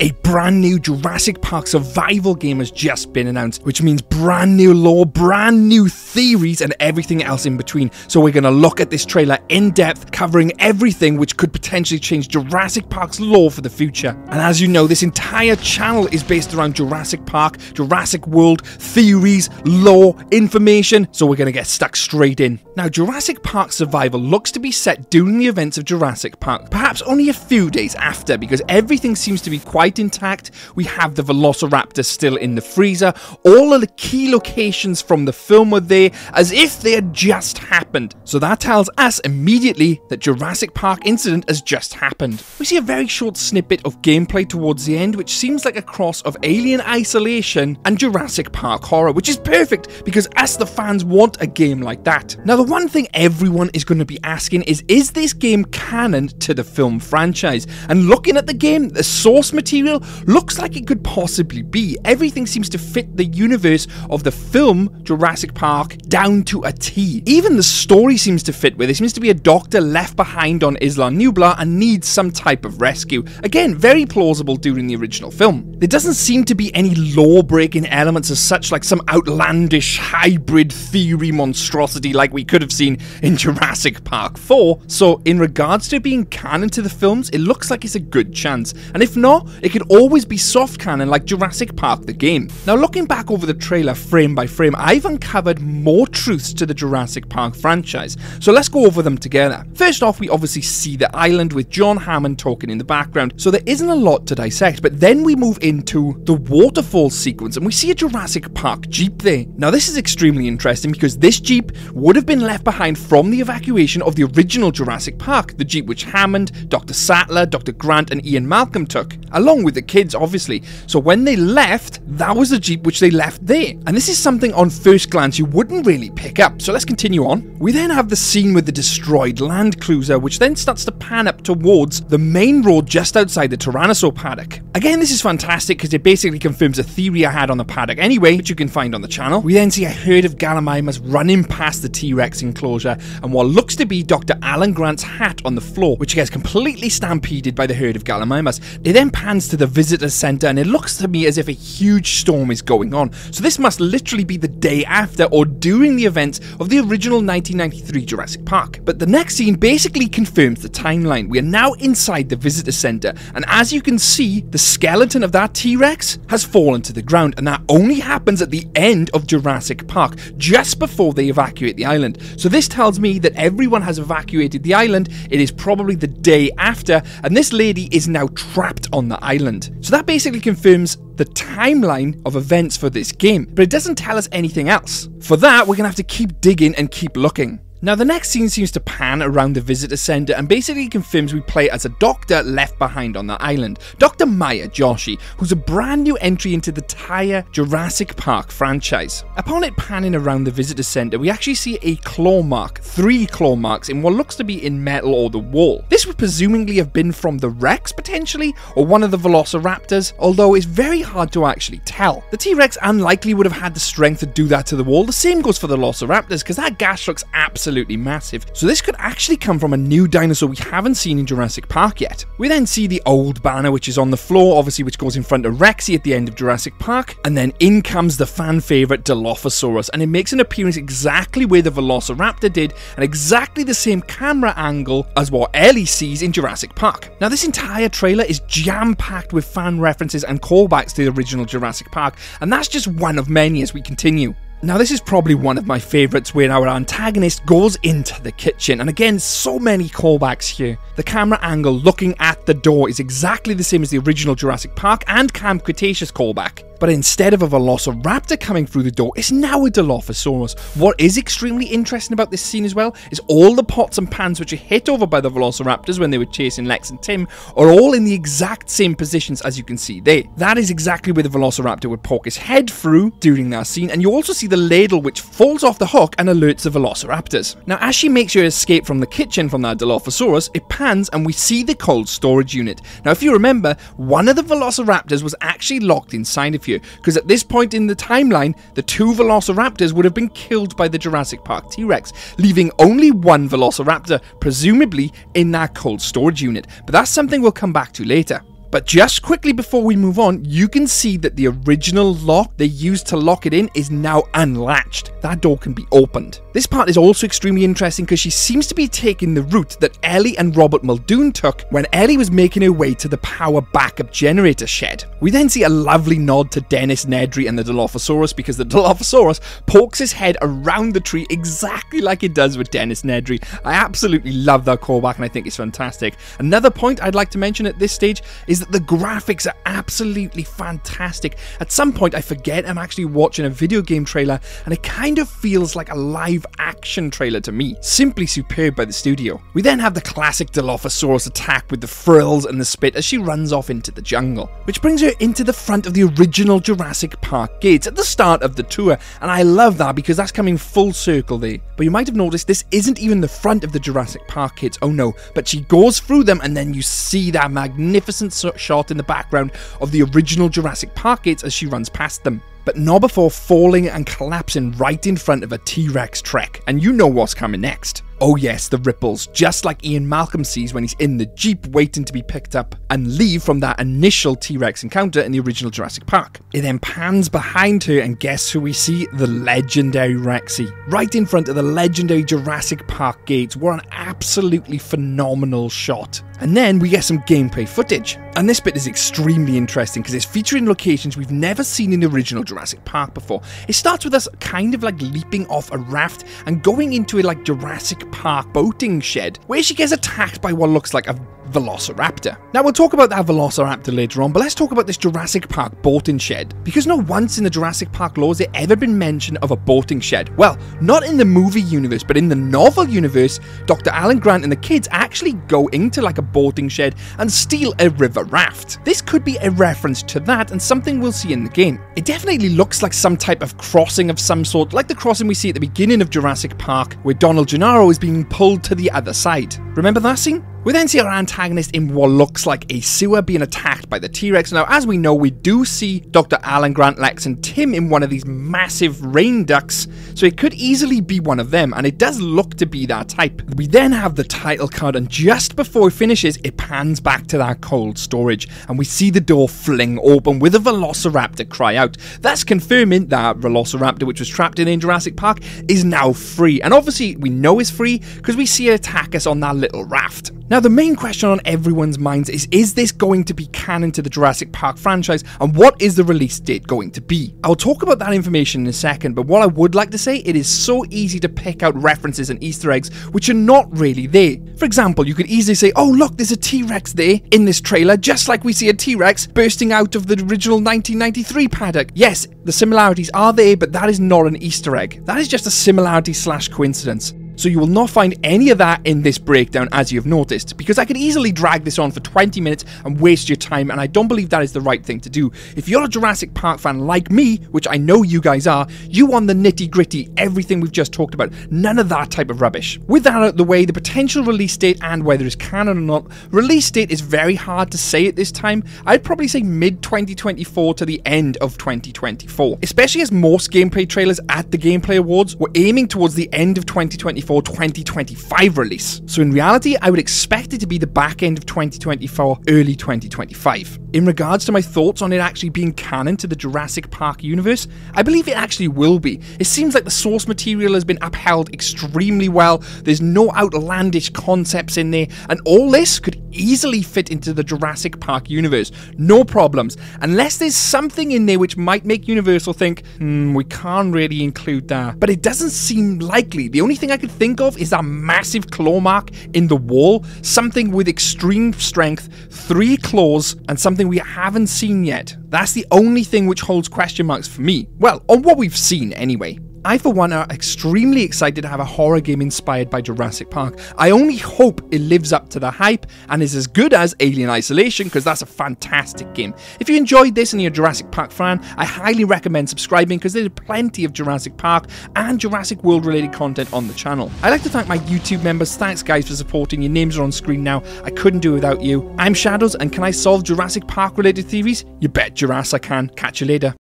A brand new Jurassic Park survival game has just been announced, which means brand new lore, brand new theories, and everything else in between. So, we're going to look at this trailer in depth, covering everything which could potentially change Jurassic Park's lore for the future. And as you know, this entire channel is based around Jurassic Park, Jurassic World, theories, lore, information. So, we're going to get stuck straight in. Now, Jurassic Park Survival looks to be set during the events of Jurassic Park, perhaps only a few days after, because everything seems to be quite quite intact. We have the Velociraptor still in the freezer. All of the key locations from the film were there as if they had just happened. So that tells us immediately that Jurassic Park incident has just happened. We see a very short snippet of gameplay towards the end, which seems like a cross of Alien Isolation and Jurassic Park Horror, which is perfect because us, the fans, want a game like that. Now, the one thing everyone is going to be asking is is this game canon to the film franchise? And looking at the game, the source material material looks like it could possibly be. Everything seems to fit the universe of the film Jurassic Park down to a T. Even the story seems to fit with. There seems to be a doctor left behind on Isla Nublar and needs some type of rescue. Again, very plausible during the original film. There doesn't seem to be any law breaking elements as such, like some outlandish hybrid theory monstrosity like we could have seen in Jurassic Park 4. So, in regards to being canon to the films, it looks like it's a good chance. And if not, it could always be soft canon like Jurassic Park the game. Now, looking back over the trailer frame by frame, I've uncovered more truths to the Jurassic Park franchise, so let's go over them together. First off, we obviously see the island with John Hammond talking in the background, so there isn't a lot to dissect, but then we move into the waterfall sequence and we see a Jurassic Park Jeep there. Now, this is extremely interesting because this Jeep would have been left behind from the evacuation of the original Jurassic Park, the Jeep which Hammond, Dr. Sattler, Dr. Grant, and Ian Malcolm took, along along with the kids, obviously. So when they left, that was the Jeep which they left there. And this is something on first glance you wouldn't really pick up. So let's continue on. We then have the scene with the destroyed Land Cruiser, which then starts to pan up towards the main road just outside the Tyrannosaur paddock. Again, this is fantastic because it basically confirms a theory I had on the paddock anyway, which you can find on the channel. We then see a herd of Gallimimus running past the T-Rex enclosure and what looks to be Dr. Alan Grant's hat on the floor, which gets completely stampeded by the herd of Gallimimus. It then pans to the visitor center and it looks to me as if a huge storm is going on. So this must literally be the day after or during the events of the original 1993 Jurassic Park. But the next scene basically confirms the timeline. We are now inside the visitor center and as you can see, the skeleton of that T-Rex has fallen to the ground and that only happens at the end of Jurassic Park, just before they evacuate the island. So this tells me that everyone has evacuated the island, it is probably the day after, and this lady is now trapped on the island. So that basically confirms the timeline of events for this game, but it doesn't tell us anything else. For that, we're gonna have to keep digging and keep looking. Now, the next scene seems to pan around the visitor center and basically confirms we play as a doctor left behind on the island, Dr. Maya Joshi, who's a brand new entry into the entire Jurassic Park franchise. Upon it panning around the visitor center, we actually see a claw mark, three claw marks in what looks to be in metal or the wall. This would presumably have been from the Rex potentially, or one of the Velociraptors, although it's very hard to actually tell. The T-Rex unlikely would have had the strength to do that to the wall. The same goes for the Velociraptors, because that gash looks absolutely massive. So this could actually come from a new dinosaur we haven't seen in Jurassic Park yet. We then see the old banner which is on the floor, obviously which goes in front of Rexy at the end of Jurassic Park, and then in comes the fan favourite Dilophosaurus, and it makes an appearance exactly where the Velociraptor did, and exactly the same camera angle as what Ellie sees in Jurassic Park. Now this entire trailer is jam-packed with fan references and callbacks to the original Jurassic Park, and that's just one of many as we continue. Now, this is probably one of my favourites where our antagonist goes into the kitchen, and again, so many callbacks here. The camera angle looking at the door is exactly the same as the original Jurassic Park and Camp Cretaceous callback. But instead of a Velociraptor coming through the door, it's now a Dilophosaurus. What is extremely interesting about this scene as well is all the pots and pans which are hit over by the Velociraptors when they were chasing Lex and Tim are all in the exact same positions as you can see there. That is exactly where the Velociraptor would poke his head through during that scene, and you also see the ladle which falls off the hook and alerts the Velociraptors. Now, as she makes her escape from the kitchen from that Dilophosaurus, it pans and we see the cold storage unit. Now, if you remember, one of the Velociraptors was actually locked inside of here, because at this point in the timeline, the two Velociraptors would have been killed by the Jurassic Park T-Rex, leaving only one Velociraptor, presumably in that cold storage unit. But that's something we'll come back to later. But just quickly before we move on, you can see that the original lock they used to lock it in is now unlatched. That door can be opened. This part is also extremely interesting because she seems to be taking the route that Ellie and Robert Muldoon took when Ellie was making her way to the power backup generator shed. We then see a lovely nod to Dennis Nedry and the Dilophosaurus because the Dilophosaurus pokes his head around the tree exactly like it does with Dennis Nedry. I absolutely love that callback and I think it's fantastic. Another point I'd like to mention at this stage is that the graphics are absolutely fantastic. At some point, I forget I'm actually watching a video game trailer, and it kind of feels like a live action trailer to me. Simply superb by the studio. We then have the classic Dilophosaurus attack with the frills and the spit as she runs off into the jungle, which brings her into the front of the original Jurassic Park gates at the start of the tour, and I love that because that's coming full circle there. But you might have noticed this isn't even the front of the Jurassic Park gates, oh no, but she goes through them and then you see that magnificent shot in the background of the original Jurassic Park gates as she runs past them. But not before falling and collapsing right in front of a T Rex trek, and you know what's coming next. Oh, yes, the ripples, just like Ian Malcolm sees when he's in the Jeep waiting to be picked up and leave from that initial T Rex encounter in the original Jurassic Park. It then pans behind her, and guess who we see? The legendary Rexy. Right in front of the legendary Jurassic Park gates. What an absolutely phenomenal shot. And then we get some gameplay footage. And this bit is extremely interesting because it's featuring locations we've never seen in the original Jurassic Park before. It starts with us kind of like leaping off a raft and going into a like Jurassic Park boating shed where she gets attacked by what looks like a Velociraptor. Now, we'll talk about that Velociraptor later on, but let's talk about this Jurassic Park boating shed. Because not once in the Jurassic Park lore has it ever been mentioned of a boating shed. Well, not in the movie universe, but in the novel universe, Dr. Alan Grant and the kids actually go into like a boating shed and steal a river raft. This could be a reference to that and something we'll see in the game. It definitely looks like some type of crossing of some sort, like the crossing we see at the beginning of Jurassic Park, where Donald Gennaro is being pulled to the other side. Remember that scene? We then see our antagonist in what looks like a sewer being attacked by the T-Rex. Now, as we know, we do see Dr. Alan Grant, Lex, and Tim in one of these massive rain ducts, so it could easily be one of them, and it does look to be that type. We then have the title card, and just before it finishes, it pans back to that cold storage, and we see the door fling open with a Velociraptor cry out. That's confirming that Velociraptor, which was trapped in Jurassic Park, is now free, and obviously we know it's free because we see it attack us on that little raft. Now, the main question on everyone's minds is is this going to be canon to the Jurassic Park franchise, and what is the release date going to be? I'll talk about that information in a second, but what I would like to say, it is so easy to pick out references and Easter eggs which are not really there. For example, you could easily say, oh, look, there's a T Rex there in this trailer, just like we see a T Rex bursting out of the original 1993 paddock. Yes, the similarities are there, but that is not an Easter egg. That is just a similarity slash coincidence. So you will not find any of that in this breakdown as you've noticed, because I could easily drag this on for 20 minutes and waste your time, and I don't believe that is the right thing to do. If you're a Jurassic Park fan like me, which I know you guys are, you want the nitty gritty, everything we've just talked about, none of that type of rubbish. With that out of the way, the potential release date and whether it's canon or not, release date is very hard to say at this time. I'd probably say mid 2024 to the end of 2024, especially as most gameplay trailers at the Gameplay Awards were aiming towards the end of 2024 2025 release. So in reality, I would expect it to be the back end of 2024, early 2025. In regards to my thoughts on it actually being canon to the Jurassic Park universe, I believe it actually will be. It seems like the source material has been upheld extremely well, there's no outlandish concepts in there, and all this could easily fit into the Jurassic Park universe. No problems. Unless there's something in there which might make Universal think, hmm, we can't really include that. But it doesn't seem likely. The only thing I could think of is that massive claw mark in the wall, something with extreme strength, three claws, and something we haven't seen yet. That's the only thing which holds question marks for me. Well, on what we've seen anyway. I, for one, are extremely excited to have a horror game inspired by Jurassic Park. I only hope it lives up to the hype and is as good as Alien Isolation, because that's a fantastic game. If you enjoyed this and you're a Jurassic Park fan, I highly recommend subscribing because there's plenty of Jurassic Park and Jurassic World related content on the channel. I'd like to thank my YouTube members. Thanks, guys, for supporting. Your names are on screen now. I couldn't do without you. I'm Shadows, and can I solve Jurassic Park related theories? You bet Jurassic can. Catch you later.